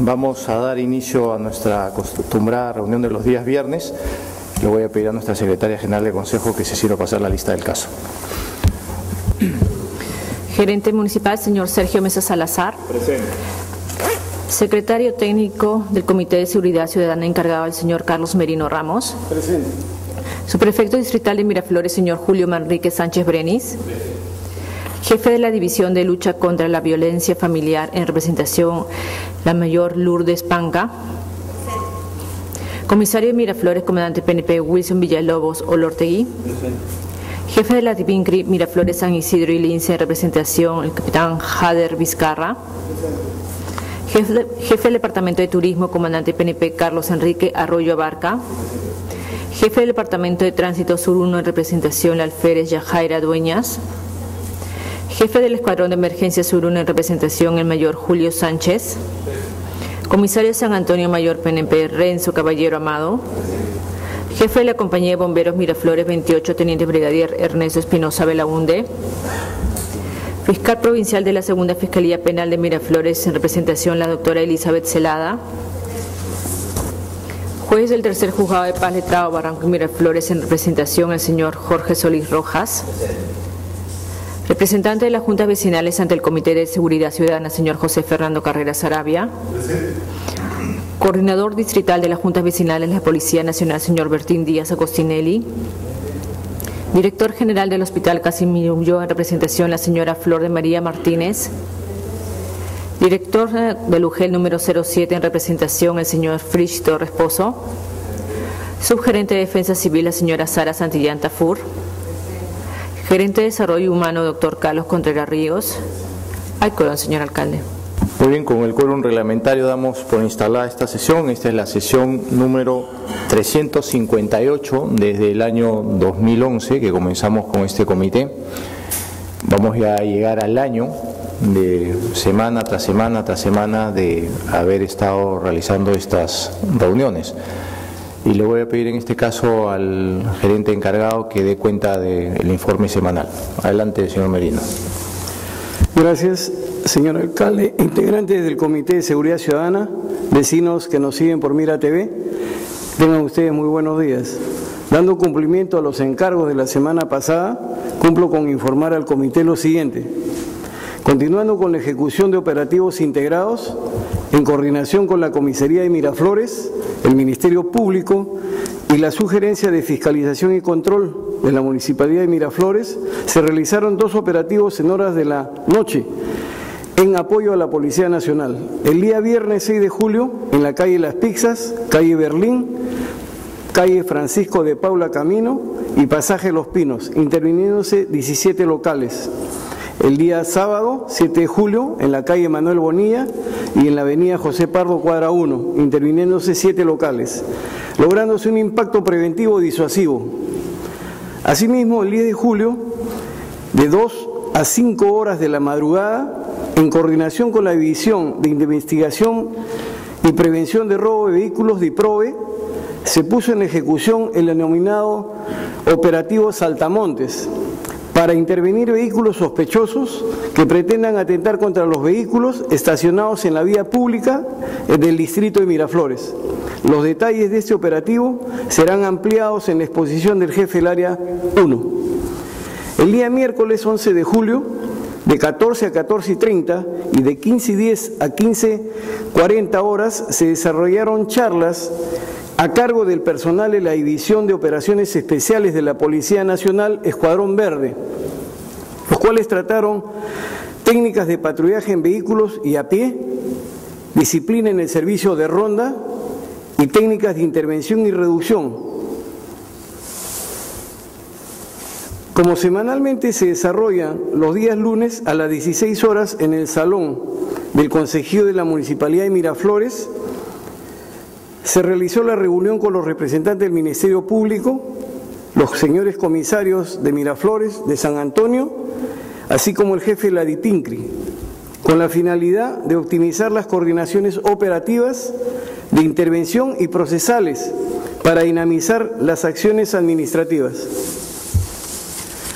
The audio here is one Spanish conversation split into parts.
Vamos a dar inicio a nuestra acostumbrada reunión de los días viernes. Le voy a pedir a nuestra secretaria general de Consejo que se sirva pasar la lista del caso. Gerente municipal, señor Sergio Mesa Salazar. Presente. Secretario técnico del Comité de Seguridad Ciudadana encargado, el señor Carlos Merino Ramos. Presente. Subprefecto distrital de Miraflores, señor Julio Manrique Sánchez Brenis. Jefe de la División de Lucha contra la Violencia Familiar en representación, la mayor Lourdes Panca. Comisario Miraflores, comandante PNP Wilson Villalobos Olortegui. Jefe de la DIVINCRI Miraflores San Isidro y Lince en representación, el capitán Jader Vizcarra. Jefe, jefe del Departamento de Turismo, comandante PNP Carlos Enrique Arroyo Abarca. Jefe del Departamento de Tránsito Sur 1 en representación, la alférez Yajaira Dueñas. Jefe del Escuadrón de Emergencia Sur 1 en representación, el mayor Julio Sánchez. Comisario San Antonio Mayor PNP Renzo Caballero Amado. Jefe de la Compañía de Bomberos Miraflores 28, Teniente Brigadier Ernesto Espinosa Belaunde. Fiscal Provincial de la Segunda Fiscalía Penal de Miraflores en representación, la doctora Elizabeth Celada. Juez del Tercer Juzgado de Paz Letrado Barranco Miraflores en representación, el señor Jorge Solís Rojas. Representante de las Juntas Vecinales ante el Comité de Seguridad Ciudadana, señor José Fernando Carreras Arabia. Coordinador distrital de las Juntas Vecinales de la Policía Nacional, señor Bertín Díaz Agostinelli. Director general del Hospital Casimiro en representación, la señora Flor de María Martínez. Director del UGEL número 07, en representación, el señor Frisch Torres Pozo. Subgerente de Defensa Civil, la señora Sara Santillán Tafur. Gerente de Desarrollo Humano, doctor Carlos Contreras Ríos. Ay, quórum, señor alcalde. Muy bien, con el quórum reglamentario damos por instalada esta sesión. Esta es la sesión número 358 desde el año 2011 que comenzamos con este comité. Vamos ya a llegar al año de semana tras semana tras semana de haber estado realizando estas reuniones. Y le voy a pedir en este caso al gerente encargado que dé cuenta del informe semanal. Adelante, señor Merino. Gracias, señor alcalde, integrantes del Comité de Seguridad Ciudadana, vecinos que nos siguen por Mira TV. Tengan ustedes muy buenos días. Dando cumplimiento a los encargos de la semana pasada, cumplo con informar al comité lo siguiente. Continuando con la ejecución de operativos integrados, en coordinación con la Comisaría de Miraflores, el Ministerio Público y la Sugerencia de Fiscalización y Control de la Municipalidad de Miraflores, se realizaron dos operativos en horas de la noche en apoyo a la Policía Nacional. El día viernes 6 de julio, en la calle Las Pixas, calle Berlín, calle Francisco de Paula Camino y pasaje Los Pinos, interviniéndose 17 locales. El día sábado, 7 de julio, en la calle Manuel Bonilla y en la avenida José Pardo Cuadra 1, interviniéndose 7 locales, lográndose un impacto preventivo disuasivo. Asimismo, el 10 de julio, de 2 a 5 horas de la madrugada, en coordinación con la División de Investigación y Prevención de Robo de Vehículos de IPROVE, se puso en ejecución el denominado operativo Saltamontes, para intervenir vehículos sospechosos que pretendan atentar contra los vehículos estacionados en la vía pública del distrito de Miraflores. Los detalles de este operativo serán ampliados en la exposición del jefe del área 1. El día miércoles 11 de julio, de 14 a 14 y 30 y de 15 y 10 a 15 40 horas, se desarrollaron charlas a cargo del personal de la División de Operaciones Especiales de la Policía Nacional, Escuadrón Verde, los cuales trataron técnicas de patrullaje en vehículos y a pie, disciplina en el servicio de ronda y técnicas de intervención y reducción. Como semanalmente se desarrollan los días lunes a las 16 horas en el salón del Consejo de la Municipalidad de Miraflores, se realizó la reunión con los representantes del Ministerio Público, los señores comisarios de Miraflores, de San Antonio, así como el jefe de la DITINCRI, con la finalidad de optimizar las coordinaciones operativas de intervención y procesales para dinamizar las acciones administrativas.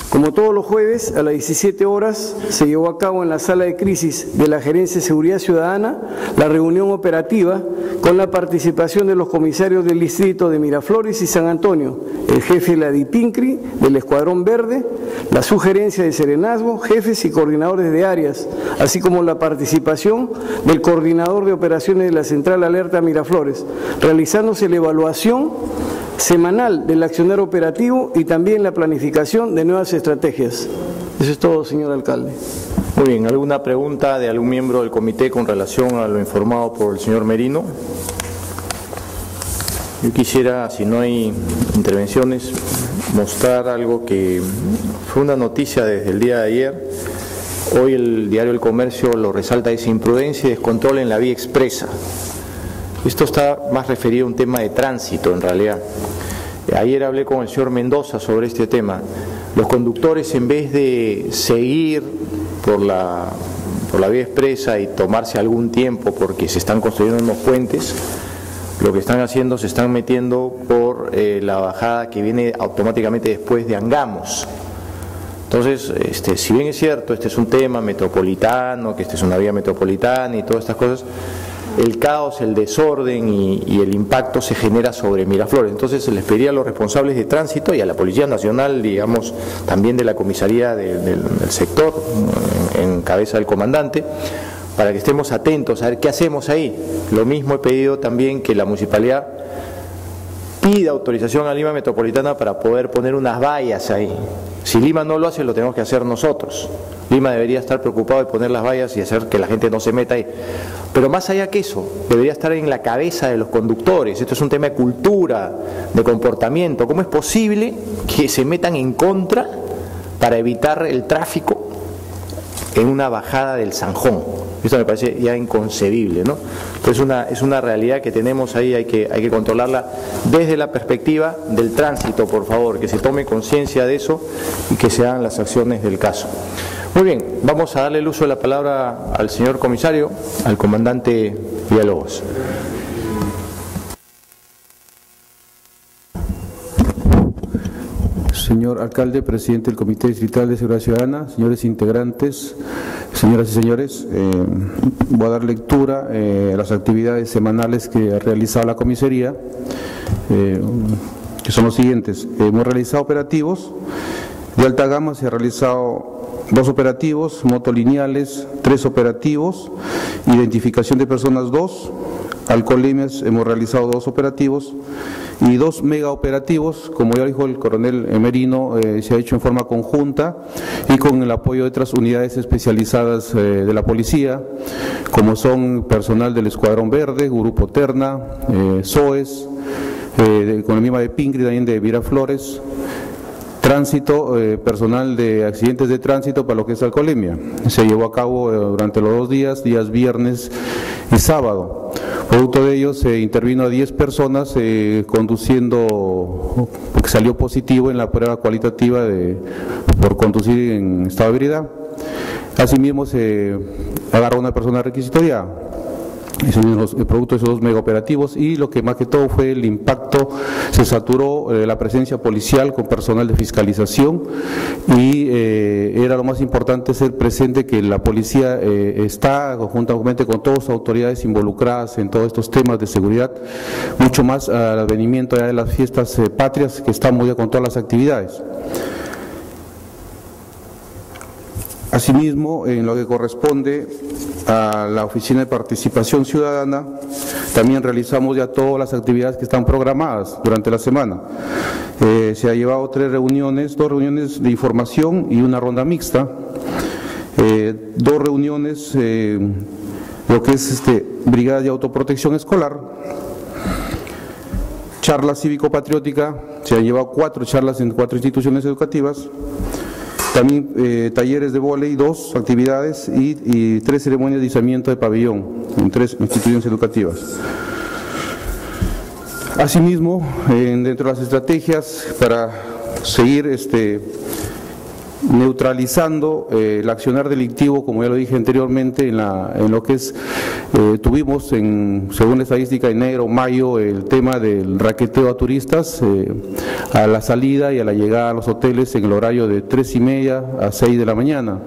Como todos los jueves, a las 17 horas, se llevó a cabo en la sala de crisis de la Gerencia de Seguridad Ciudadana la reunión operativa con la participación de los comisarios del distrito de Miraflores y San Antonio, el jefe de la DIPINCRI del Escuadrón Verde, la sugerencia de Serenazgo, jefes y coordinadores de áreas, así como la participación del coordinador de operaciones de la Central Alerta Miraflores, realizándose la evaluación semanal del accionar operativo y también la planificación de nuevas estrategias. Eso es todo, señor alcalde. Muy bien, ¿alguna pregunta de algún miembro del comité con relación a lo informado por el señor Merino? Yo quisiera, si no hay intervenciones, mostrar algo que fue una noticia desde el día de ayer. Hoy el diario El Comercio lo resalta, es imprudencia y descontrol en la vía expresa. Esto está más referido a un tema de tránsito en realidad. Ayer hablé con el señor Mendoza sobre este tema. Los conductores en vez de seguir por la, por la vía expresa y tomarse algún tiempo porque se están construyendo unos puentes, lo que están haciendo se están metiendo por eh, la bajada que viene automáticamente después de Angamos. Entonces, este, si bien es cierto, este es un tema metropolitano, que esta es una vía metropolitana y todas estas cosas, el caos, el desorden y, el impacto se genera sobre Miraflores. Entonces les pediría a los responsables de tránsito y a la Policía Nacional, digamos, también de la comisaría del sector, en, cabeza del comandante, para que estemos atentos a ver qué hacemos ahí. Lo mismo he pedido también que la municipalidad pida autorización a Lima Metropolitana para poder poner unas vallas ahí. Si Lima no lo hace, lo tenemos que hacer nosotros. Lima debería estar preocupado de poner las vallas y hacer que la gente no se meta ahí. Pero más allá que eso, debería estar en la cabeza de los conductores. Esto es un tema de cultura, de comportamiento. ¿Cómo es posible que se metan en contra para evitar el tráfico en una bajada del Sanjón? Esto me parece ya inconcebible, ¿no? es una, es una realidad que tenemos ahí, hay que, hay que controlarla desde la perspectiva del tránsito, por favor, que se tome conciencia de eso y que se hagan las acciones del caso. Muy bien, vamos a darle el uso de la palabra al señor comisario, al comandante Villalobos. Señor alcalde, presidente del Comité Distrital de Seguridad Ciudadana, señores integrantes, señoras y señores, eh, voy a dar lectura eh, a las actividades semanales que ha realizado la comisaría, eh, que son los siguientes. hemos realizado operativos de alta gama, se ha realizado dos operativos, motolineales, tres operativos, identificación de personas dos, alcoholemias hemos realizado dos operativos y dos mega operativos, como ya dijo el coronel Emerino, eh, se ha hecho en forma conjunta y con el apoyo de otras unidades especializadas eh, de la policía, como son personal del Escuadrón Verde, Grupo Terna, eh, SOES, con el misma de Pingri, también de Viraflores, tránsito, eh, personal de accidentes de tránsito para lo que es alcoholemia. Se llevó a cabo eh, durante los dos días, días viernes y sábado. Producto de ello se intervino a 10 personas eh, conduciendo, porque salió positivo en la prueba cualitativa de, por conducir en estado de ebriedad. Asimismo se agarró una persona requisitoria el producto de esos dos megaoperativos y lo que más que todo fue el impacto, se saturó eh, la presencia policial con personal de fiscalización y eh, era lo más importante ser presente que la policía eh, está conjuntamente con todas las autoridades involucradas en todos estos temas de seguridad, mucho más al advenimiento de las fiestas patrias que estamos ya con todas las actividades. Asimismo, en lo que corresponde a la Oficina de Participación Ciudadana, también realizamos ya todas las actividades que están programadas durante la semana. Eh, se ha llevado tres reuniones, dos reuniones de información y una ronda mixta, eh, dos reuniones, eh, lo que es este, Brigada de Autoprotección Escolar, charla cívico-patriótica, se han llevado cuatro charlas en cuatro instituciones educativas, también eh, talleres de volei, dos actividades y, tres ceremonias de izamiento de pabellón en tres instituciones educativas. Asimismo, dentro de las estrategias para seguir este, neutralizando eh, el accionar delictivo, como ya lo dije anteriormente, en, la, en lo que es, eh, tuvimos en, según la estadística, enero, mayo, el tema del raqueteo a turistas eh, a la salida y a la llegada a los hoteles en el horario de tres y media a seis de la mañana.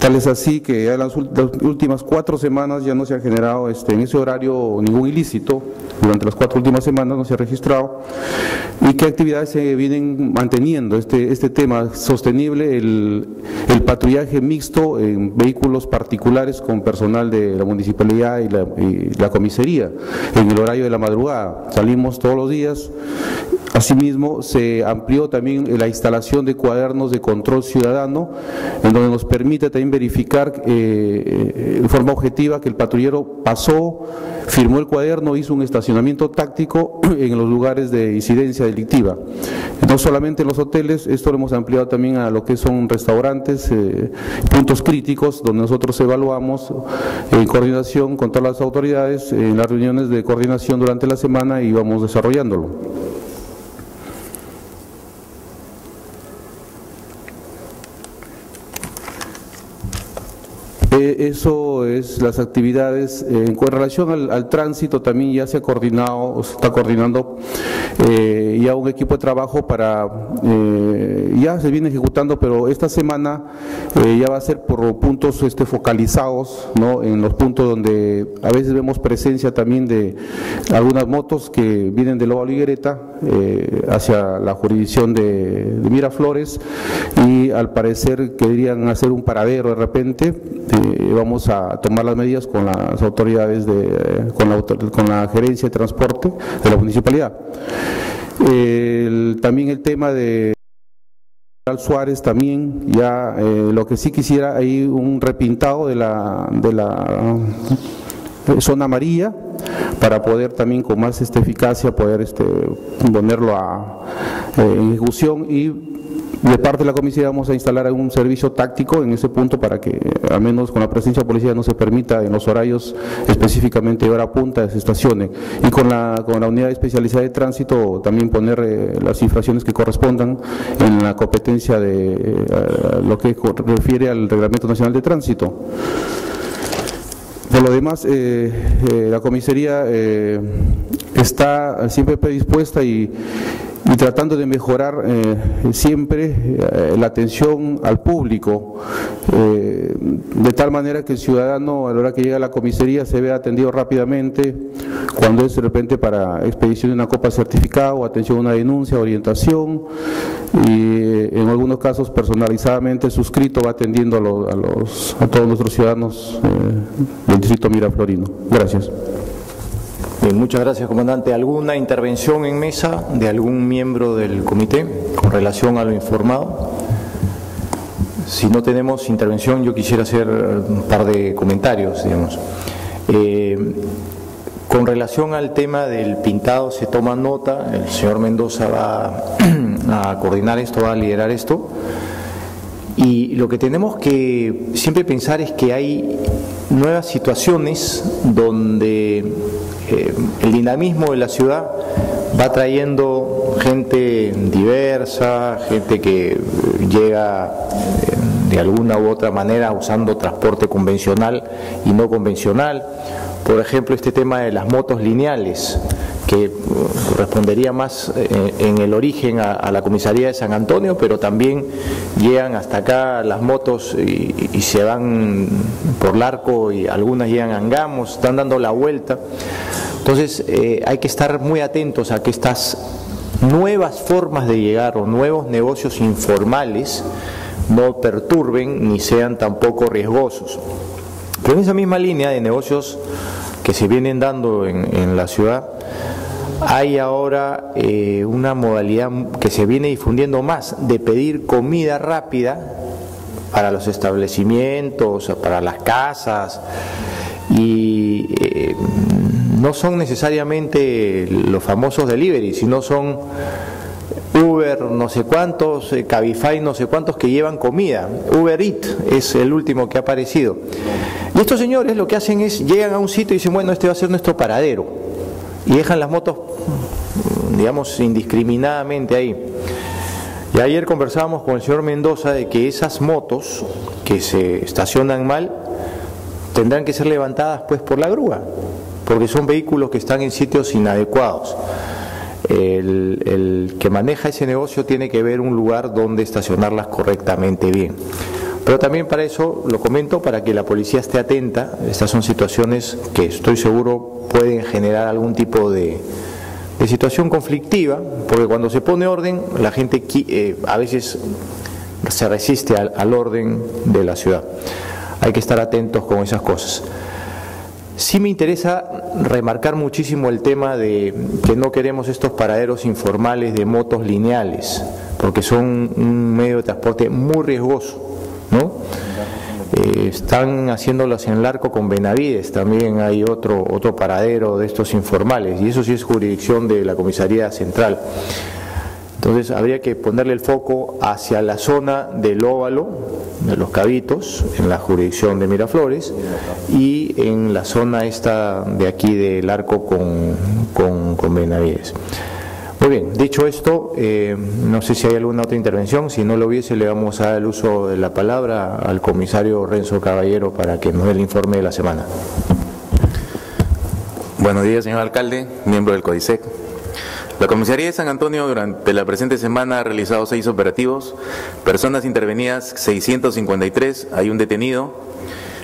Tal es así que en las últimas cuatro semanas ya no se ha generado este, en ese horario ningún ilícito, durante las cuatro últimas semanas no se ha registrado, y qué actividades se vienen manteniendo este, este tema sostenible, el, patrullaje mixto en vehículos particulares con personal de la municipalidad y la, y la comisaría, en el horario de la madrugada. Salimos todos los días Asimismo, se amplió también la instalación de cuadernos de control ciudadano, en donde nos permite también verificar eh, eh, de forma objetiva que el patrullero pasó, firmó el cuaderno, hizo un estacionamiento táctico en los lugares de incidencia delictiva. No solamente en los hoteles, esto lo hemos ampliado también a lo que son restaurantes, eh, puntos críticos, donde nosotros evaluamos en coordinación con todas las autoridades en las reuniones de coordinación durante la semana y vamos desarrollándolo. Eh, eso es las actividades. Eh, en relación al, tránsito también ya se ha coordinado, se está coordinando eh, ya un equipo de trabajo para, ya se viene ejecutando, pero esta semana ya va a ser por puntos este, focalizados, ¿no? en los puntos donde a veces vemos presencia también de algunas motos que vienen de Loba Liguereta hacia la jurisdicción de, de Miraflores y al parecer querían hacer un paradero de repente vamos a tomar las medidas con las autoridades, de, con, la, con la gerencia de transporte de la municipalidad. también el tema de Suárez también, ya eh, lo que sí quisiera, hay un repintado de la, de la zona amarilla para poder también con más este, eficacia poder este, ponerlo a, eh, en ejecución y de parte de la comisión vamos a instalar un servicio táctico en ese punto para que, al menos con la presencia de policía, no se permita en los horarios específicamente hora punta se estacione. Y con la, con la unidad especializada de tránsito también poner eh, las infracciones que correspondan en la competencia de eh, lo que refiere al Reglamento Nacional de Tránsito. Por lo demás, eh, la comisaría está siempre predispuesta y y tratando de mejorar eh, siempre eh, la atención al público, eh, de tal manera que el ciudadano a la hora que llega a la comisaría se vea atendido rápidamente, cuando es de repente para expedición de una copa certificada o atención a una denuncia, orientación, y en algunos casos personalizadamente suscrito va atendiendo a, los, a todos nuestros ciudadanos del distrito Miraflorino. Gracias muchas gracias, comandante. ¿Alguna intervención en mesa de algún miembro del comité con relación a lo informado? Si no tenemos intervención, yo quisiera hacer un par de comentarios, digamos. Eh, con relación al tema del pintado, se toma nota, el señor Mendoza va a coordinar esto, va a liderar esto. Y lo que tenemos que siempre pensar es que hay nuevas situaciones donde eh, el dinamismo de la ciudad va trayendo gente diversa, gente que llega eh, de alguna u otra manera usando transporte convencional y no convencional. Por ejemplo, este tema de las motos lineales, que correspondería más eh, en el origen a, la comisaría de San Antonio, pero también llegan hasta acá las motos y, se van por Larco y algunas llegan a Angamos, están dando la vuelta. Entonces eh, hay que estar muy atentos a que estas nuevas formas de llegar o nuevos negocios informales no perturben ni sean tampoco riesgosos. Pero en esa misma línea de negocios que se vienen dando en la ciudad, hay ahora eh, una modalidad que se viene difundiendo más de pedir comida rápida para los establecimientos, para las casas y eh, no son necesariamente los famosos delivery, sino son Uber no sé cuántos, eh, Cabify no sé cuántos que llevan comida. Uber Eat es el último que ha aparecido. Y estos señores lo que hacen es, llegan a un sitio y dicen, bueno, este va a ser nuestro paradero. Y dejan las motos digamos, indiscriminadamente ahí. Y ayer conversábamos con el señor Mendoza de que esas motos que se estacionan mal tendrán que ser levantadas pues por la grúa, porque son vehículos que están en sitios inadecuados. El, el, que maneja ese negocio tiene que ver un lugar donde estacionarlas correctamente bien. Pero también para eso lo comento, para que la policía esté atenta. Estas son situaciones que estoy seguro pueden generar algún tipo de, situación conflictiva, porque cuando se pone orden, la gente eh, a veces se resiste al, al orden de la ciudad. Hay que estar atentos con esas cosas. Sí me interesa remarcar muchísimo el tema de que no queremos estos paraderos informales de motos lineales, porque son un medio de transporte muy riesgoso, ¿no? Eh, están haciéndolos en Larco con Benavides, también hay otro, otro paradero de estos informales, y eso sí es jurisdicción de la Comisaría Central. Entonces habría que ponerle el foco hacia la zona del óvalo, de los cabitos, en la jurisdicción de Miraflores, y en la zona esta de aquí del arco con, con Benavides. Muy bien, dicho esto, eh, no sé si hay alguna otra intervención, si no lo hubiese le vamos a dar el uso de la palabra al comisario Renzo Caballero para que nos dé el informe de la semana. Buenos días, señor alcalde, miembro del CODISEC. La Comisaría de San Antonio durante la presente semana ha realizado seis operativos, personas intervenidas 653, hay un detenido,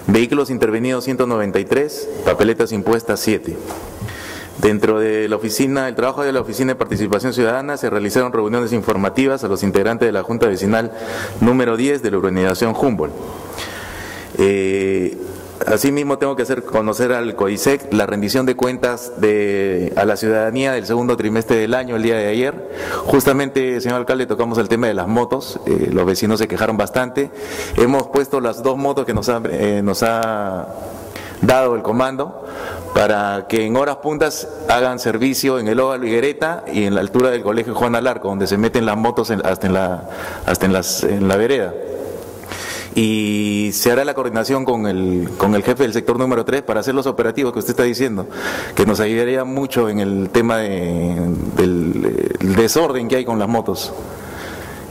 vehículos intervenidos 193, papeletas impuestas 7. Dentro de la oficina, el trabajo de la Oficina de Participación Ciudadana se realizaron reuniones informativas a los integrantes de la Junta Vecinal número 10 de la urbanización Humboldt. Eh, Asimismo, tengo que hacer conocer al COISEC la rendición de cuentas de, a la ciudadanía del segundo trimestre del año, el día de ayer. Justamente, señor alcalde, tocamos el tema de las motos. Eh, los vecinos se quejaron bastante. Hemos puesto las dos motos que nos ha, eh, nos ha dado el comando para que en horas puntas hagan servicio en el Óvalo Higuereta y en la altura del Colegio Juan Alarco, donde se meten las motos en, hasta, en la, hasta en, las, en la vereda y se hará la coordinación con el, con el jefe del sector número 3 para hacer los operativos que usted está diciendo, que nos ayudaría mucho en el tema de, del desorden que hay con las motos.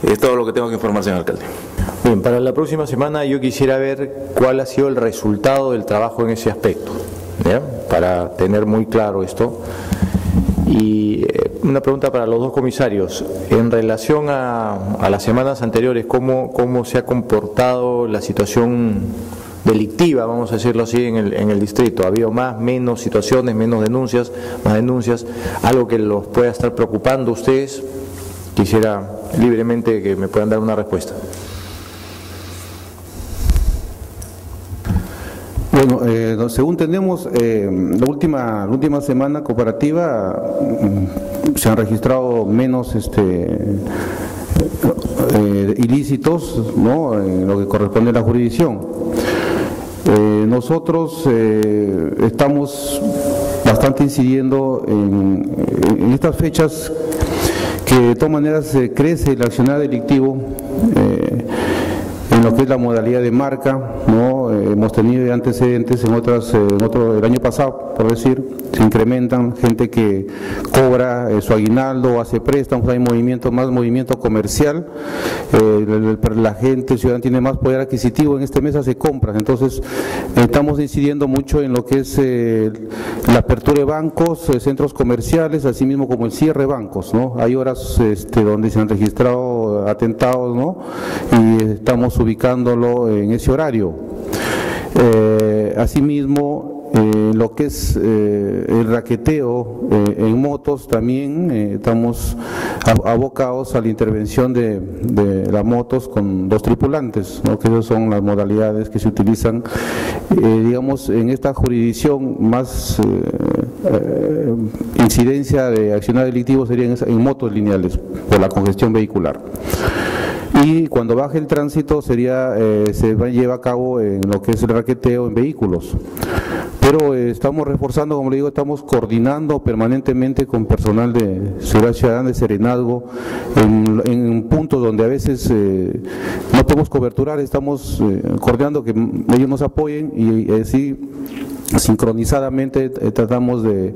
Es todo lo que tengo que informar, señor alcalde. Bien, para la próxima semana yo quisiera ver cuál ha sido el resultado del trabajo en ese aspecto, para tener muy claro esto. Y eh, una pregunta para los dos comisarios. En relación a, a las semanas anteriores, ¿cómo, ¿cómo se ha comportado la situación delictiva, vamos a decirlo así, en el, en el distrito? ¿Ha habido más, menos situaciones, menos denuncias, más denuncias? ¿Algo que los pueda estar preocupando ustedes? Quisiera libremente que me puedan dar una respuesta. Según tenemos, eh, la, última, la última semana cooperativa mm, se han registrado menos este, eh, ilícitos ¿no? en lo que corresponde a la jurisdicción. Eh, nosotros estamos bastante incidiendo en, en, estas fechas que de todas maneras crece el accionar delictivo en lo que es la modalidad de marca, ¿no? Eh, hemos tenido antecedentes en otras, eh, en otro, el año pasado, por decir, se incrementan, gente que cobra eh, su aguinaldo, hace préstamos, hay movimiento, más movimiento comercial, la gente, el ciudadano tiene más poder adquisitivo, en este mes hace compras, entonces estamos incidiendo mucho en lo que es la apertura de bancos, centros comerciales, así mismo como el cierre de bancos, ¿no? Hay horas este, donde se han registrado atentados, ¿no? Y estamos ubicándolo en ese horario. Eh, asimismo, eh, lo que es eh, el raqueteo eh, en motos, también eh, estamos abocados a la intervención de, de, las motos con dos tripulantes, que esas son las modalidades que se utilizan, digamos, en esta jurisdicción más incidencia de accionar delictivo sería en, en motos lineales por la congestión vehicular y cuando baje el tránsito sería eh, se lleva a cabo en lo que es el raqueteo en vehículos. Pero eh, estamos reforzando, como le digo, estamos coordinando permanentemente con personal de Seguridad Ciudadana de Serenazgo en, en puntos donde a veces eh, no podemos coberturar, estamos coordinando que ellos nos apoyen y así sincronizadamente eh, tratamos de,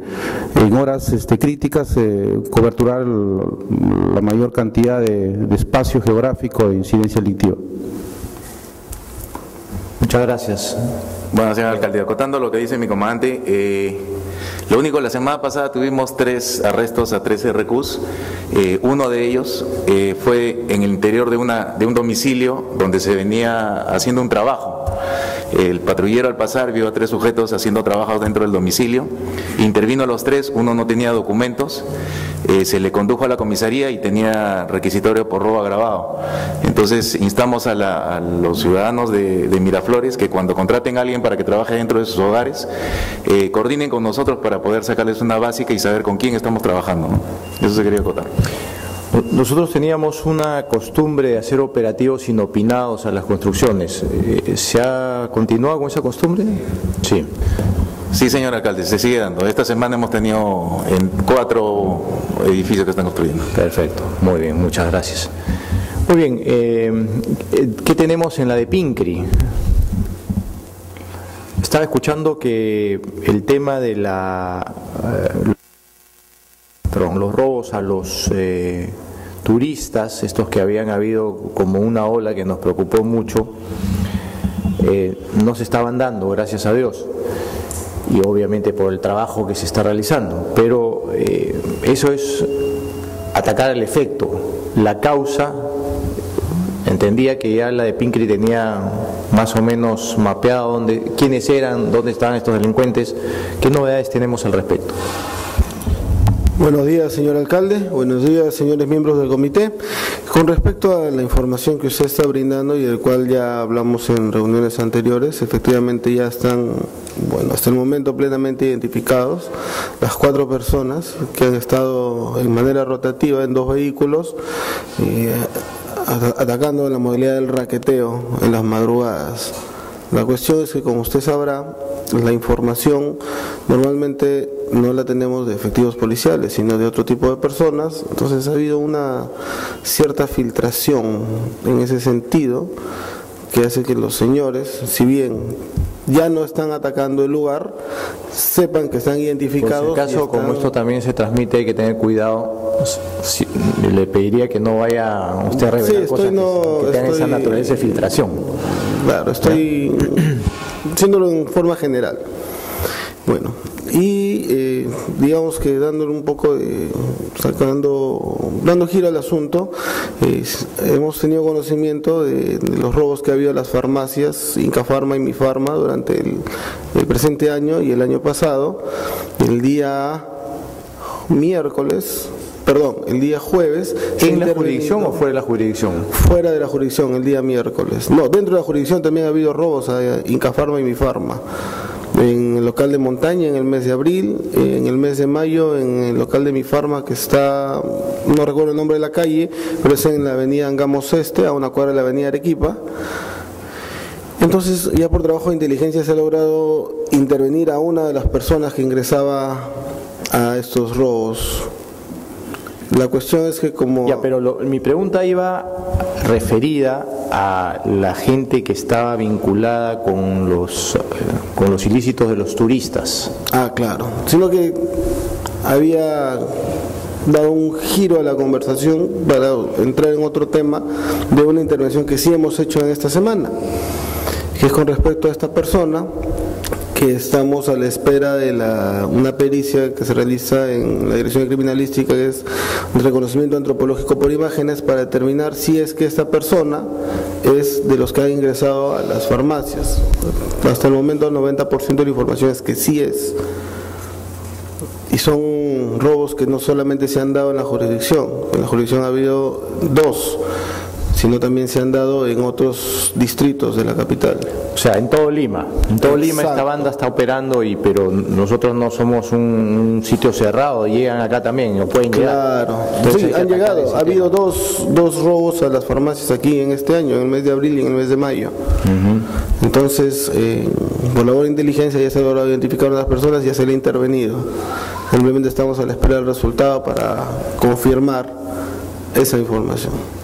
en horas este, críticas, eh, coberturar la mayor cantidad de, de espacio geográfico de incidencia delictiva. Muchas gracias. Bueno, señor alcalde, acotando lo que dice mi comandante, eh, lo único, la semana pasada tuvimos tres arrestos a tres RQs. Eh, uno de ellos eh, fue en el interior de, una, un domicilio donde se venía haciendo un trabajo. El patrullero al pasar vio a tres sujetos haciendo trabajos dentro del domicilio, intervino a los tres, uno no tenía documentos, eh, se le condujo a la comisaría y tenía requisitorio por robo agravado. Entonces instamos a, los ciudadanos de, Miraflores que cuando contraten a alguien para que trabaje dentro de sus hogares, coordinen con nosotros para poder sacarles una básica y saber con quién estamos trabajando. Eso se quería acotar. Nosotros teníamos una costumbre de hacer operativos inopinados a las construcciones. Eh, ¿Se ha continuado con esa costumbre? Sí. Sí, señor alcalde, se sigue dando. Esta semana hemos tenido en cuatro edificios que están construyendo. Perfecto, muy bien, muchas gracias. Muy bien, eh, ¿qué tenemos en la de Pincri? Estaba escuchando que el tema de la... Eh, los robos a los eh, turistas, estos que habían habido como una ola que nos preocupó mucho, eh, no se estaban dando, gracias a Dios, y obviamente por el trabajo que se está realizando, pero eh, eso es atacar el efecto, la causa, entendía que ya la de Pincri tenía más o menos mapeado dónde, quiénes eran, dónde estaban estos delincuentes, qué novedades tenemos al respecto. Buenos días, señor alcalde. Buenos días, señores miembros del comité. Con respecto a la información que usted está brindando y del cual ya hablamos en reuniones anteriores, efectivamente ya están, bueno, hasta el momento plenamente identificados las cuatro personas que han estado en manera rotativa en dos vehículos eh, atacando la modalidad del raqueteo en las madrugadas. La cuestión es que, como usted sabrá, la información normalmente no la tenemos de efectivos policiales, sino de otro tipo de personas. Entonces ha habido una cierta filtración en ese sentido que hace que los señores, si bien ya no están atacando el lugar, sepan que están identificados. En caso, como esto también se transmite, hay que tener cuidado. le pediría que no vaya usted a revelar cosas que, tengan esa naturaleza de filtración. Claro, estoy haciéndolo en forma general. Bueno, y eh, digamos que dándole un poco de, sacando, dando giro al asunto, hemos tenido conocimiento de, los robos que ha habido a las farmacias, Inca Farma y Mi Farma, durante el, presente año y el año pasado. El día miércoles, perdón, el día jueves. ¿En la jurisdicción o fuera de la jurisdicción? Fuera de la jurisdicción, el día miércoles. No, dentro de la jurisdicción también ha habido robos a Inca Farma y Mi Farma en el local de montaña en el mes de abril, en el mes de mayo en el local de mi farma que está, no recuerdo el nombre de la calle, pero es en la avenida Angamos Este, a una cuadra de la avenida Arequipa. Entonces ya por trabajo de inteligencia se ha logrado intervenir a una de las personas que ingresaba a estos robos. La cuestión es que como... Ya, pero mi pregunta iba referida a la gente que estaba vinculada con los, eh, con los ilícitos de los turistas. Ah, claro. Sino que había dado un giro a la conversación para entrar en otro tema de una intervención que sí hemos hecho en esta semana, que es con respecto a esta persona que estamos a la espera de la, una pericia que se realiza en la Dirección Criminalística, que es reconocimiento antropológico por imágenes, para determinar si es que esta persona es de los que han ingresado a las farmacias. Hasta el momento el 90% de la información es que sí es. Y son robos que no solamente se han dado en la jurisdicción, en la jurisdicción ha habido dos sino también se han dado en otros distritos de la capital. O sea, en todo Lima. En todo Lima esta banda está operando, y pero nosotros no somos un, sitio cerrado, llegan acá también, no pueden llegar. Claro, sí, han llegado. Ha habido dos, dos robos a las farmacias aquí en este año, en el mes de abril y en el mes de mayo. Entonces, eh, por labor de inteligencia ya se ha logrado identificar a las personas y ya se le ha intervenido. Simplemente estamos a la espera del resultado para confirmar esa información.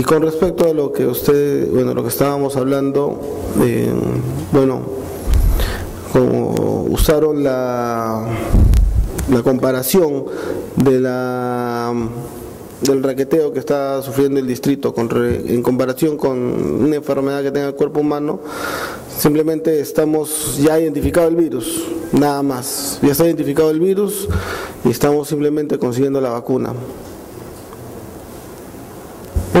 Y con respecto a lo que usted, bueno, lo que estábamos hablando, eh, bueno, como usaron la, la comparación de la del raqueteo que está sufriendo el distrito en comparación con una enfermedad que tenga el cuerpo humano, simplemente estamos ya identificado el virus, nada más. Ya está identificado el virus y estamos simplemente consiguiendo la vacuna.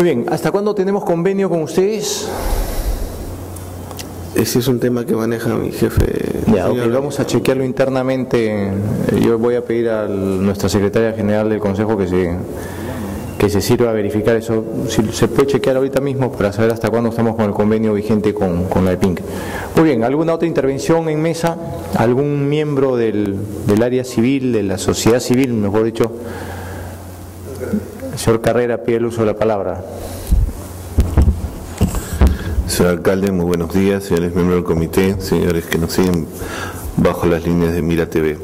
Muy bien, ¿hasta cuándo tenemos convenio con ustedes? Ese es un tema que maneja mi jefe. Ya, vamos a chequearlo internamente. Yo voy a pedir a nuestra secretaria general del Consejo que se, que se sirva a verificar eso. Si se puede chequear ahorita mismo para saber hasta cuándo estamos con el convenio vigente con, con la EPINC. Muy bien, ¿alguna otra intervención en mesa? ¿Algún miembro del, del área civil, de la sociedad civil, mejor dicho? Señor Carrera pide el uso de la palabra. Señor alcalde, muy buenos días, señores miembros del comité, señores que nos siguen bajo las líneas de Mira TV.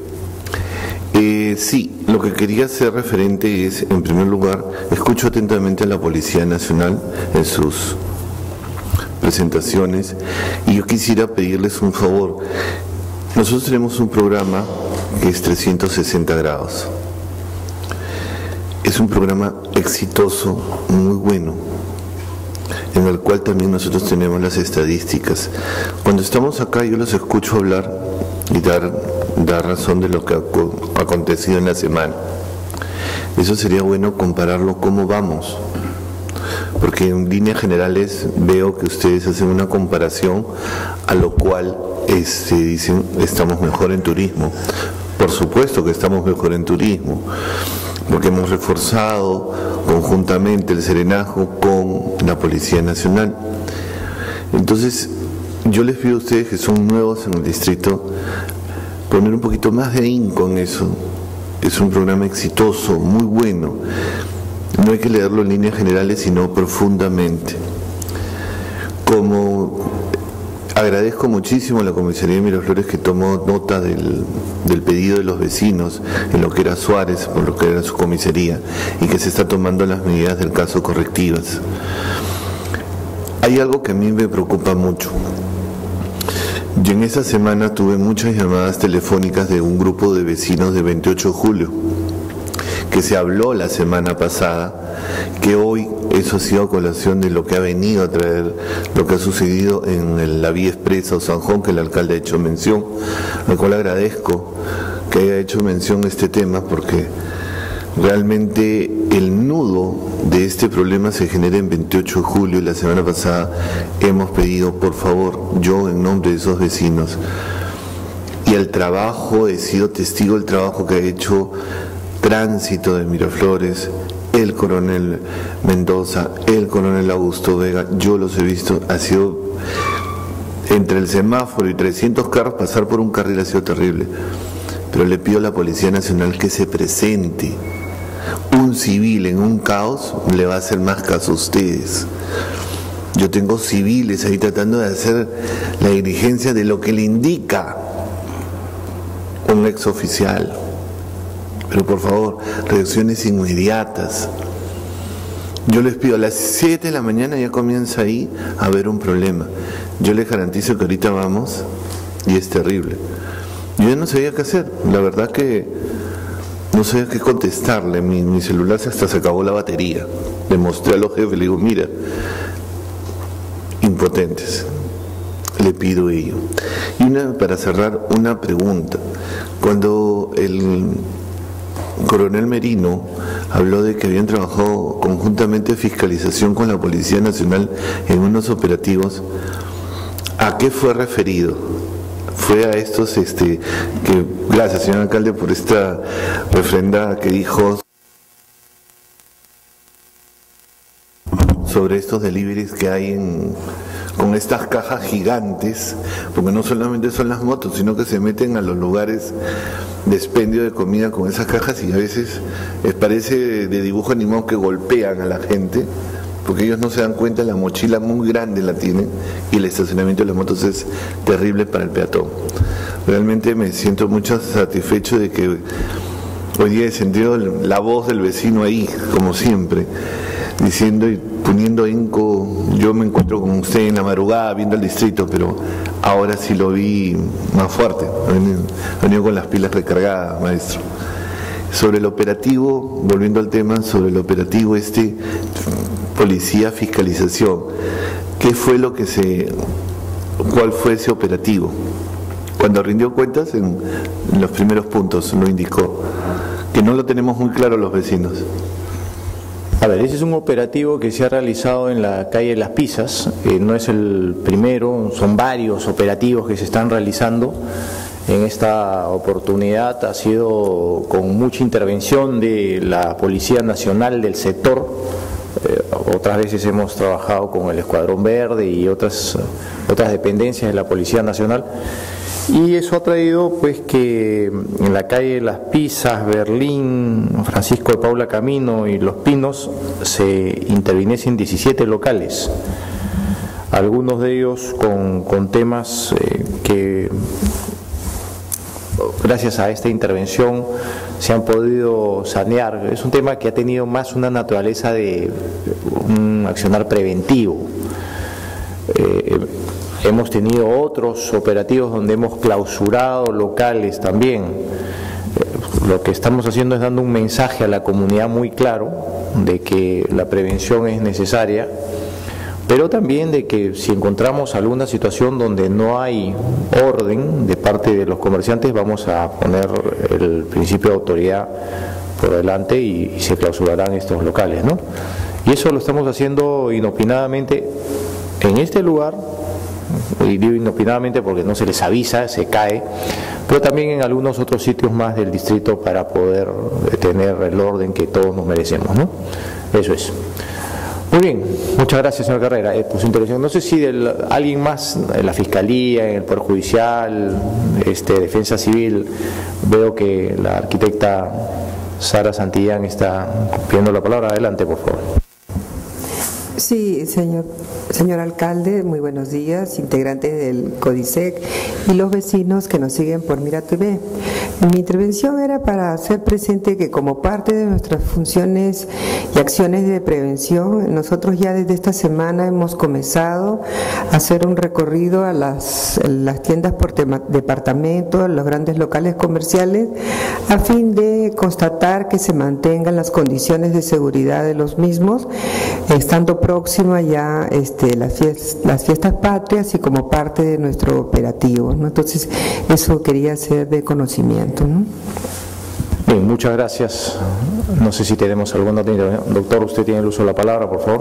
Eh, sí, lo que quería hacer referente es, en primer lugar, escucho atentamente a la Policía Nacional en sus presentaciones y yo quisiera pedirles un favor. Nosotros tenemos un programa que es 360 grados. Es un programa exitoso, muy bueno, en el cual también nosotros tenemos las estadísticas. Cuando estamos acá yo los escucho hablar y dar, dar razón de lo que ha acontecido en la semana. Eso sería bueno compararlo cómo vamos, porque en líneas generales veo que ustedes hacen una comparación a lo cual este, dicen estamos mejor en turismo. Por supuesto que estamos mejor en turismo porque hemos reforzado conjuntamente el serenajo con la Policía Nacional. Entonces, yo les pido a ustedes que son nuevos en el distrito, poner un poquito más de ahínco en eso. Es un programa exitoso, muy bueno. No hay que leerlo en líneas generales, sino profundamente. Como Agradezco muchísimo a la comisaría de Miraflores que tomó nota del, pedido de los vecinos en lo que era Suárez, por lo que era su comisaría, y que se está tomando las medidas del caso correctivas. Hay algo que a mí me preocupa mucho. Yo en esa semana tuve muchas llamadas telefónicas de un grupo de vecinos de 28 de julio, que se habló la semana pasada que hoy eso ha sido a colación de lo que ha venido a traer, lo que ha sucedido en la vía expresa o San Juan, que el alcalde ha hecho mención, al cual agradezco que haya hecho mención a este tema porque realmente el nudo de este problema se genera en 28 de julio y la semana pasada hemos pedido, por favor, yo en nombre de esos vecinos, y el trabajo, he sido testigo del trabajo que ha hecho Tránsito de Miraflores, el coronel Mendoza, el coronel Augusto Vega, yo los he visto, ha sido entre el semáforo y 300 carros pasar por un carril ha sido terrible. Pero le pido a la Policía Nacional que se presente. Un civil en un caos le va a hacer más caso a ustedes. Yo tengo civiles ahí tratando de hacer la diligencia de lo que le indica un ex oficial. Pero por favor, reacciones inmediatas. Yo les pido, a las 7 de la mañana ya comienza ahí a haber un problema. Yo les garantizo que ahorita vamos y es terrible. Yo ya no sabía qué hacer. La verdad que no sabía qué contestarle. Mi, celular hasta se acabó la batería. Le mostré a los jefes, le digo, mira, impotentes. Le pido ello. Y una, para cerrar, una pregunta. Cuando el coronel Merino habló de que habían trabajado conjuntamente fiscalización con la Policía Nacional en unos operativos. ¿A qué fue referido? Fue a estos, este, que, gracias señor alcalde por esta refrenda que dijo sobre estos deliveries que hay en, estas cajas gigantes, porque no solamente son las motos, sino que se meten a los lugares de expendio de comida con esas cajas y a veces les parece de dibujo animado que golpean a la gente, porque ellos no se dan cuenta, la mochila muy grande la tienen y el estacionamiento de las motos es terrible para el peatón. Realmente me siento mucho satisfecho de que hoy día he sentido la voz del vecino ahí, como siempre diciendo y poniendo enco, yo me encuentro con usted en la madrugada viendo el distrito, pero ahora sí lo vi más fuerte, ha venido, con las pilas recargadas, maestro. Sobre el operativo, volviendo al tema, sobre el operativo este, policía, fiscalización, ¿qué fue lo que se, cuál fue ese operativo? Cuando rindió cuentas, en, en los primeros puntos lo indicó, que no lo tenemos muy claro los vecinos. A ver, ese es un operativo que se ha realizado en la calle Las Pisas, eh, no es el primero, son varios operativos que se están realizando. En esta oportunidad ha sido con mucha intervención de la Policía Nacional del sector. Eh, otras veces hemos trabajado con el Escuadrón Verde y otras, otras dependencias de la Policía Nacional. Y eso ha traído pues que en la calle Las Pisas, Berlín, Francisco de Paula Camino y Los Pinos se interviniesen 17 locales, algunos de ellos con, temas eh, que gracias a esta intervención se han podido sanear. Es un tema que ha tenido más una naturaleza de un accionar preventivo. Eh, Hemos tenido otros operativos donde hemos clausurado locales también. Eh, lo que estamos haciendo es dando un mensaje a la comunidad muy claro de que la prevención es necesaria, pero también de que si encontramos alguna situación donde no hay orden de parte de los comerciantes, vamos a poner el principio de autoridad por delante y, se clausurarán estos locales. ¿no? Y eso lo estamos haciendo inopinadamente en este lugar y digo inopinadamente porque no se les avisa, se cae, pero también en algunos otros sitios más del distrito para poder tener el orden que todos nos merecemos, ¿no? Eso es. Muy bien, muchas gracias, señor Carrera, eh, por su intervención. No sé si del, alguien más, en la Fiscalía, en el Poder Judicial, este, Defensa Civil, veo que la arquitecta Sara Santillán está pidiendo la palabra. Adelante, por favor. Sí, señor, señor alcalde, muy buenos días, integrantes del CODISEC y los vecinos que nos siguen por Mira TV. Mi intervención era para hacer presente que como parte de nuestras funciones y acciones de prevención, nosotros ya desde esta semana hemos comenzado a hacer un recorrido a las, las tiendas por departamento, los grandes locales comerciales, a fin de constatar que se mantengan las condiciones de seguridad de los mismos, estando pronto próxima ya este, las, fiestas, las fiestas patrias y como parte de nuestro operativo. ¿no? Entonces, eso quería ser de conocimiento. ¿no? Bien, muchas gracias. No sé si tenemos alguna otra Doctor, usted tiene el uso de la palabra, por favor.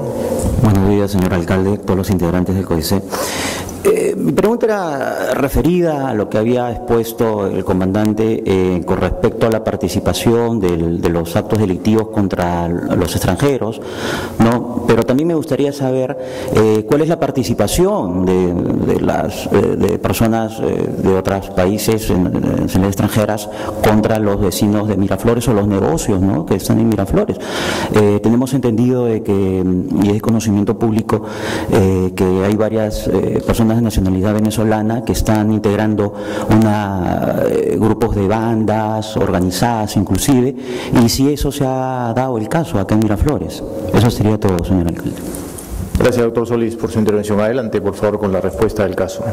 Buenos días, señor alcalde, todos los integrantes del CODICE. Eh, mi pregunta era referida a lo que había expuesto el comandante eh, con respecto a la participación de los actos delictivos contra los extranjeros, ¿no? pero también me gustaría saber eh, cuál es la participación de, las de personas de otros países en, en, extranjeras contra los vecinos de Miraflores o los negocios ¿no? que están en Miraflores. tenemos entendido de que, y es conocimiento público, que hay varias personas de nacionalidad venezolana que están integrando una, eh, grupos de bandas organizadas inclusive, y si eso se ha dado el caso acá en Miraflores. Eso sería todo, señor alcalde. Gracias, doctor Solís, por su intervención. Adelante, por favor, con la respuesta del caso.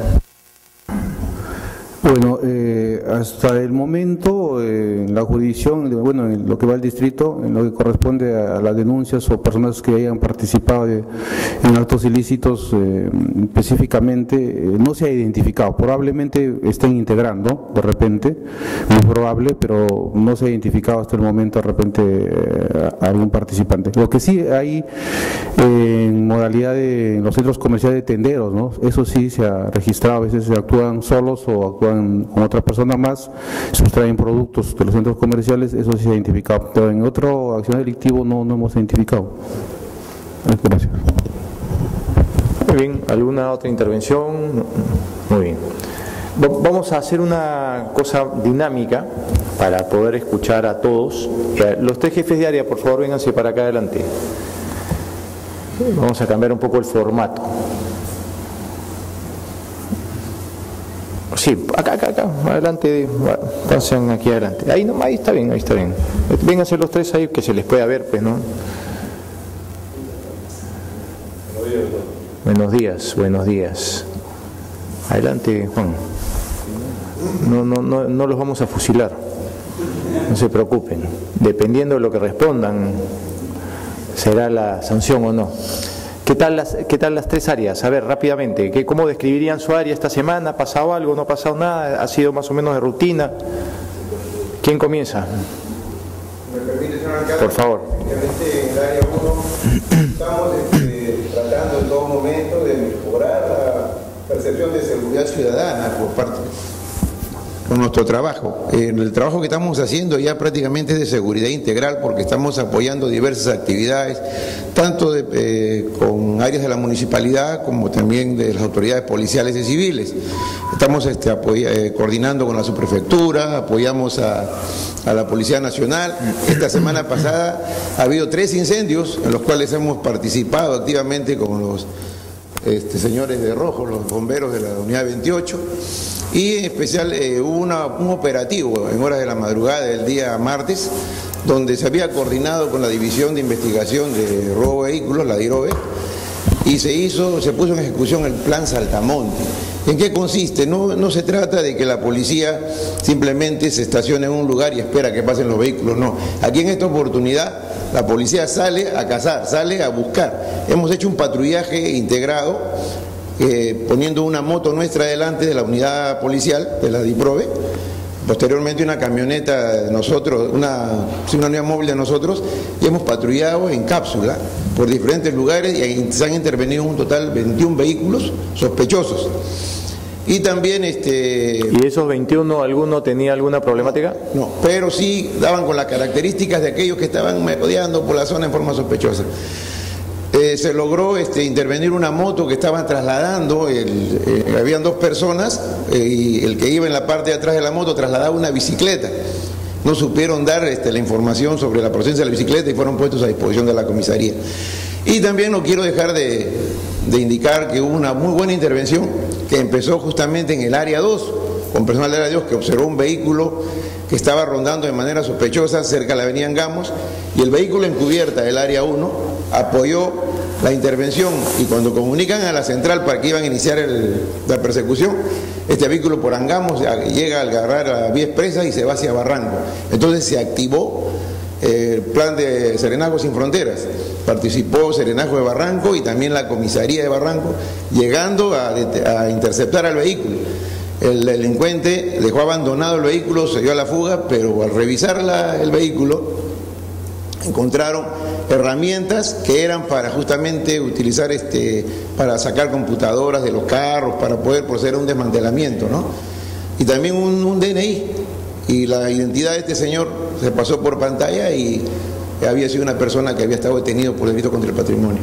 Bueno, eh, hasta el momento eh, en la jurisdicción, bueno, en lo que va al distrito, en lo que corresponde a, las denuncias o personas que hayan participado en actos ilícitos eh, específicamente, no se ha identificado. Probablemente estén integrando de repente, muy probable, pero no se ha identificado hasta el momento de repente algún participante. Lo que sí hay en modalidad de los centros comerciales de tenderos, ¿no? Eso sí se ha registrado, a veces se actúan solos o actúan con otras personas más, sustraen productos de los centros comerciales, eso sí se ha identificado, pero en otro acción delictivo no, no hemos identificado. Muy bien, ¿alguna otra intervención? Muy bien. Vamos a hacer una cosa dinámica para poder escuchar a todos. Los tres jefes de por favor, vénganse para acá adelante. Vamos a cambiar un poco el formato. Sí, acá, acá, acá, adelante, pasen aquí adelante. Ahí no, ahí está bien, ahí está bien. Vénganse los tres ahí que se les pueda ver, pues, ¿no? Buenos días, buenos días. Adelante, Juan. No, no, no, no los vamos a fusilar. No se preocupen. Dependiendo de lo que respondan, será la sanción o no. ¿Qué tal las, qué tal las tres áreas? A ver, rápidamente, ¿qué, ¿cómo describirían su área esta semana? ¿Ha pasado algo? ¿No ha pasado nada? ¿Ha sido más o menos de rutina? ¿Quién comienza? Por favor. En el área 1 estamos este, tratando en todo momento de mejorar la percepción de seguridad ciudadana por parte nuestro trabajo. el trabajo que estamos haciendo ya prácticamente es de seguridad integral porque estamos apoyando diversas actividades, tanto eh, con áreas de la municipalidad como también de las autoridades policiales y civiles. Estamos este, eh, coordinando con la subprefectura, apoyamos a la Policía Nacional. Esta semana pasada ha habido tres incendios en los cuales hemos participado activamente con los este, señores de rojo, los bomberos de la unidad 28 y en especial eh, hubo un operativo en horas de la madrugada del día martes, donde se había coordinado con la División de Investigación de Robo de Vehículos, la DIROVE, y se hizo, se puso en ejecución el plan Saltamonte. ¿En qué consiste? No, no se trata de que la policía simplemente se estacione en un lugar y espera que pasen los vehículos, no. Aquí en esta oportunidad la policía sale a cazar, sale a buscar. Hemos hecho un patrullaje integrado eh, poniendo una moto nuestra delante de la unidad policial, de la DIPROVE, posteriormente una camioneta de nosotros, una, una unidad móvil de nosotros, y hemos patrullado en cápsula por diferentes lugares y se han intervenido un total 21 vehículos sospechosos. Y también este... ¿Y esos 21 alguno tenía alguna problemática? No, pero sí daban con las características de aquellos que estaban merodeando por la zona en forma sospechosa. Eh, se logró este, intervenir una moto que estaban trasladando, eh, habían dos personas eh, y el que iba en la parte de atrás de la moto trasladaba una bicicleta. No supieron dar este, la información sobre la procedencia de la bicicleta y fueron puestos a disposición de la comisaría. Y también no quiero dejar de, de indicar que hubo una muy buena intervención que empezó justamente en el área 2, con personal del área 2 que observó un vehículo que estaba rondando de manera sospechosa cerca de la avenida Angamos y el vehículo encubierta del área 1 apoyó la intervención y cuando comunican a la central para que iban a iniciar la persecución, este vehículo por Angamos llega a agarrar a vía expresa y se va hacia Barranco. Entonces se activó el plan de Serenazgo sin Fronteras. Participó Serenazgo de Barranco y también la comisaría de Barranco, llegando a interceptar al vehículo. El delincuente dejó abandonado el vehículo, se dio a la fuga, pero al revisar el vehículo encontraron herramientas que eran para justamente utilizar este para sacar computadoras de los carros, para poder proceder a un desmantelamiento, ¿no? Y también un, un DNI. Y la identidad de este señor se pasó por pantalla y había sido una persona que había estado detenido por delito contra el patrimonio.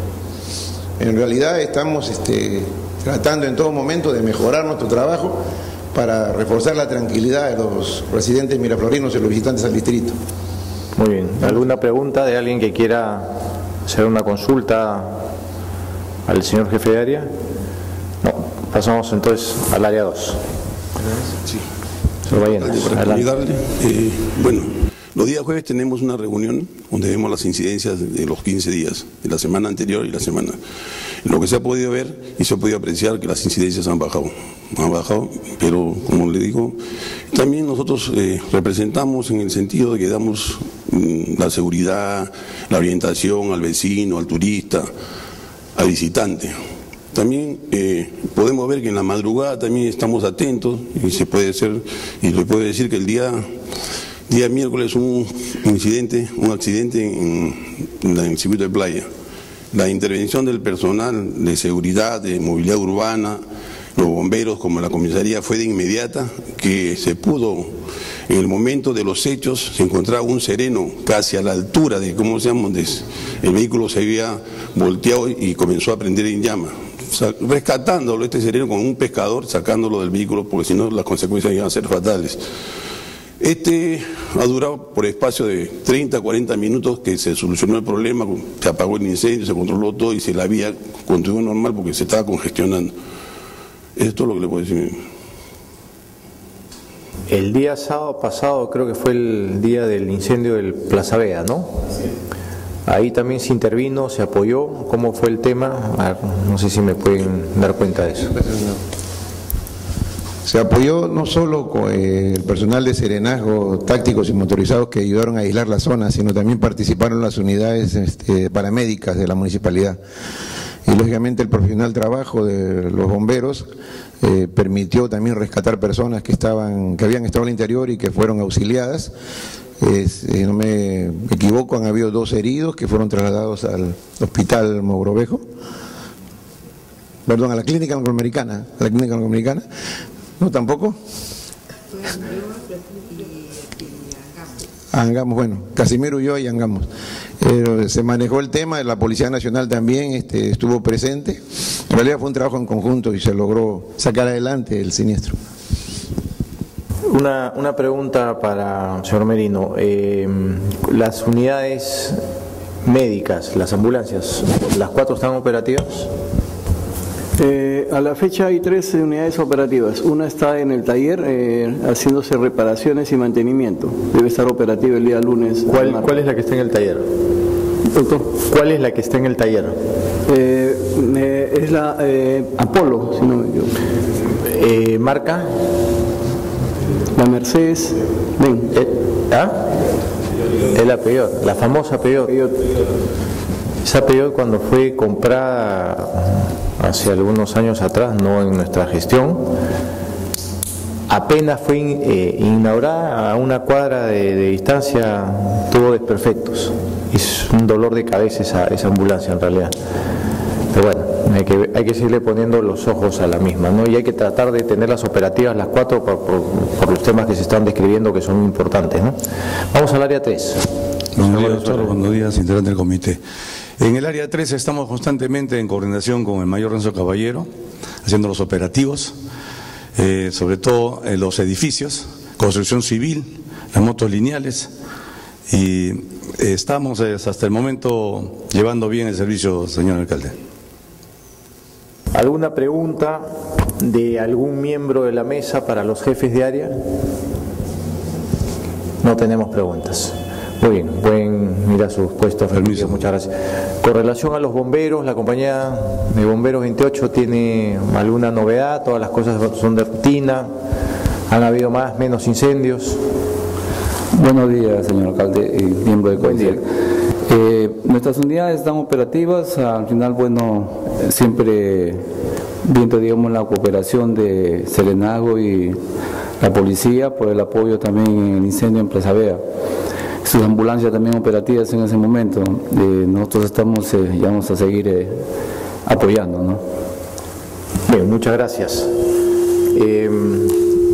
En realidad estamos este, tratando en todo momento de mejorar nuestro trabajo para reforzar la tranquilidad de los residentes miraflorinos y los visitantes al distrito. Muy bien. ¿Alguna pregunta de alguien que quiera hacer una consulta al señor jefe de área? No. Pasamos entonces al área 2. Sí. Eh, bueno, los días jueves tenemos una reunión donde vemos las incidencias de los 15 días, de la semana anterior y la semana. Lo que se ha podido ver y se ha podido apreciar que las incidencias han bajado, han bajado, pero como le digo, también nosotros eh, representamos en el sentido de que damos mm, la seguridad, la orientación al vecino, al turista, al visitante. También eh, podemos ver que en la madrugada también estamos atentos y se puede ser, y le puedo decir que el día, día miércoles un incidente, un accidente en, en el circuito de playa la intervención del personal de seguridad, de movilidad urbana, los bomberos como la comisaría fue de inmediata, que se pudo, en el momento de los hechos, se encontraba un sereno casi a la altura de, ¿cómo se llama?, el vehículo se había volteado y comenzó a prender en llama. Rescatándolo este sereno con un pescador, sacándolo del vehículo, porque si no las consecuencias iban a ser fatales. Este ha durado por espacio de 30, 40 minutos que se solucionó el problema, se apagó el incendio, se controló todo y se la vía continuó normal porque se estaba congestionando. Esto es lo que le puedo decir. El día sábado pasado creo que fue el día del incendio del Plaza Vea, ¿no? Ahí también se intervino, se apoyó. ¿Cómo fue el tema? no sé si me pueden dar cuenta de eso. Se apoyó no solo con eh, el personal de serenazgo tácticos y motorizados que ayudaron a aislar la zona, sino también participaron las unidades este, paramédicas de la municipalidad. Y lógicamente el profesional trabajo de los bomberos eh, permitió también rescatar personas que, estaban, que habían estado al interior y que fueron auxiliadas. Si no me equivoco, han habido dos heridos que fueron trasladados al hospital Mogrovejo perdón, a la clínica angloamericana, a la clínica angloamericana, no tampoco. Angamos, bueno, Casimiro y yo y Angamos. Pero se manejó el tema, la Policía Nacional también este, estuvo presente. En realidad fue un trabajo en conjunto y se logró sacar adelante el siniestro. Una, una pregunta para el señor Merino. Eh, las unidades médicas, las ambulancias, ¿las cuatro están operativas? Eh, a la fecha hay tres unidades operativas. Una está en el taller eh, haciéndose reparaciones y mantenimiento. Debe estar operativa el día lunes. ¿Cuál, ¿Cuál, es la que está en el taller? Doctor. ¿Cuál es la que está en el taller? Eh, es la Apolo, si no me equivoco. ¿Marca? La Mercedes. Ven. ¿Ah? Es la peor, la famosa peor. Esa peor cuando fue comprada hace algunos años atrás, no en nuestra gestión, apenas fue eh, inaugurada a una cuadra de, distancia, tuvo desperfectos. Es un dolor de cabeza esa, esa ambulancia en realidad. Pero bueno, hay que, hay seguirle poniendo los ojos a la misma, ¿no? Y hay que tratar de tenerlas operativas las cuatro por, los temas que se están describiendo que son importantes, ¿no? Vamos al área 3. Buenos días, doctor. Buenos días, integrante del comité. En el área 3 estamos constantemente en coordinación con el mayor Renzo Caballero, haciendo los operativos, eh, sobre todo en los edificios, construcción civil, las motos lineales, y estamos hasta el momento llevando bien el servicio, señor alcalde. ¿Alguna pregunta de algún miembro de la mesa para los jefes de área? No tenemos preguntas. Muy bien, pueden ir a sus puestos. Permiso. Muchas gracias. Con relación a los bomberos, la compañía de bomberos 28 tiene alguna novedad, todas las cosas son de rutina, han habido más, menos incendios. Buenos días, señor alcalde y miembro del comité. Nuestras unidades están operativas, al final, bueno, siempre viendo, digamos, la cooperación de Serenago y la policía por el apoyo también en el incendio en Plaza Vea sus ambulancias también operativas en ese momento. Eh, nosotros estamos, eh, ya vamos a seguir eh, apoyando. ¿no? Bien, muchas gracias.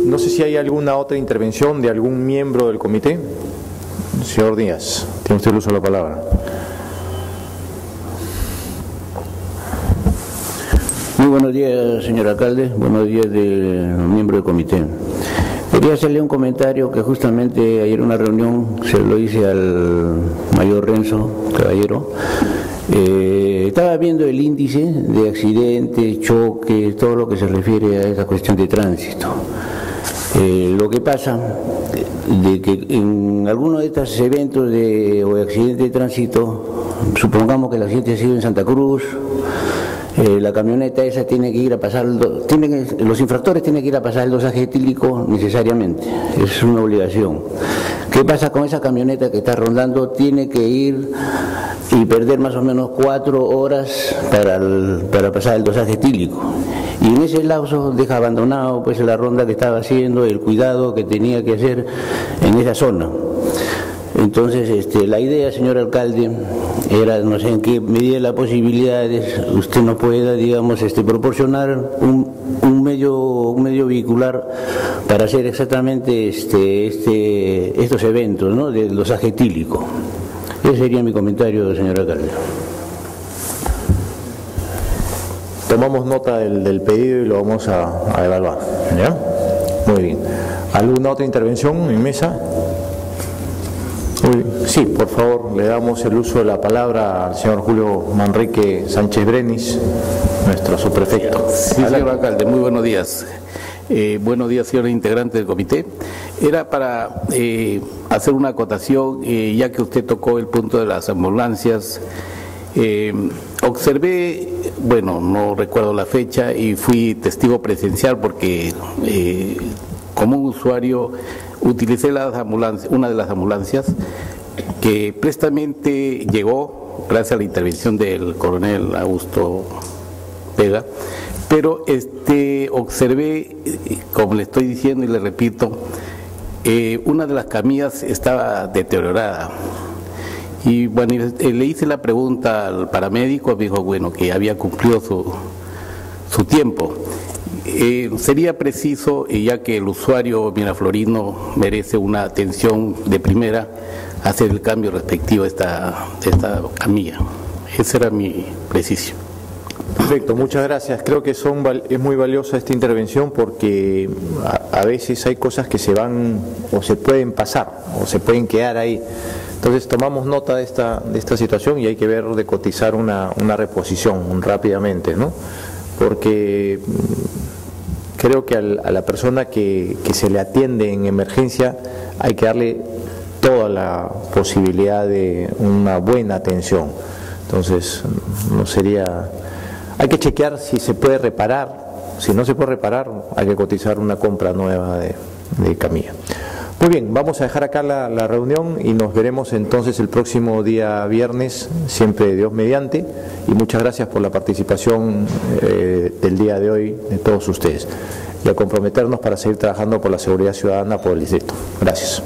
no sé si hay alguna otra intervención de algún miembro del comité. Señor Díaz, tiene usted el uso de la palabra. Muy buenos días, señor alcalde. Buenos días, miembro del comité. Quería hacerle un comentario que justamente ayer en una reunión se lo hice al mayor Renzo Caballero. Eh, estaba viendo el índice de accidentes, choques, todo lo que se refiere a esa cuestión de tránsito. Eh, lo que pasa de que en alguno de estos eventos de, o de accidentes de tránsito, supongamos que el accidente ha sido en Santa Cruz, eh, la camioneta esa tiene que ir a pasar, los infractores tienen que ir a pasar el dosaje etílico necesariamente, es una obligación. ¿Qué pasa con esa camioneta que está rondando? Tiene que ir y perder más o menos cuatro horas para, para pasar el dosaje etílico. Y en ese lapso deja abandonado pues la ronda que estaba haciendo, el cuidado que tenía que hacer en esa zona. Entonces, este, la idea, señor alcalde, era, no sé en qué medida la posibilidad usted nos pueda, digamos, este, proporcionar un, un, medio, un medio vehicular para hacer exactamente este, este, estos eventos, ¿no? De los agetílicos. Ese sería mi comentario, señor alcalde. Tomamos nota del, pedido y lo vamos a, a evaluar. ¿Ya? Muy bien. ¿Alguna otra intervención en mesa? Sí, por favor, le damos el uso de la palabra al señor Julio Manrique Sánchez Brenis, nuestro subprefecto. Sí, señor alcalde, muy buenos días. Eh, buenos días, señores integrantes del comité. Era para eh, hacer una acotación, eh, ya que usted tocó el punto de las ambulancias. observé, bueno, no recuerdo la fecha y fui testigo presencial porque como un usuario utilicé las una de las ambulancias que prestamente llegó gracias a la intervención del coronel Augusto Vega, pero este observé, como le estoy diciendo y le repito, eh, una de las camillas estaba deteriorada. Y bueno, le hice la pregunta al paramédico, me dijo, bueno, que había cumplido su, su tiempo. Eh, sería preciso, ya que el usuario miraflorino merece una atención de primera, hacer el cambio respectivo a esta, esta camilla. Esa era mi precisión. Perfecto, muchas gracias. Creo que son, es muy valiosa esta intervención porque a, veces hay cosas que se van o se pueden pasar o se pueden quedar ahí. Entonces tomamos nota de esta, de esta situación y hay que ver de cotizar una, una reposición rápidamente, ¿no? Porque creo que a la persona que, se le atiende en emergencia hay que darle toda la posibilidad de una buena atención. Entonces, no sería hay que chequear si se puede reparar. Si no se puede reparar, hay que cotizar una compra nueva de, camilla. Muy bien, vamos a dejar acá la, reunión y nos veremos entonces el próximo día viernes, siempre Dios mediante, y muchas gracias por la participación eh, del día de hoy de todos ustedes y a comprometernos para seguir trabajando por la seguridad ciudadana por el distrito. Gracias.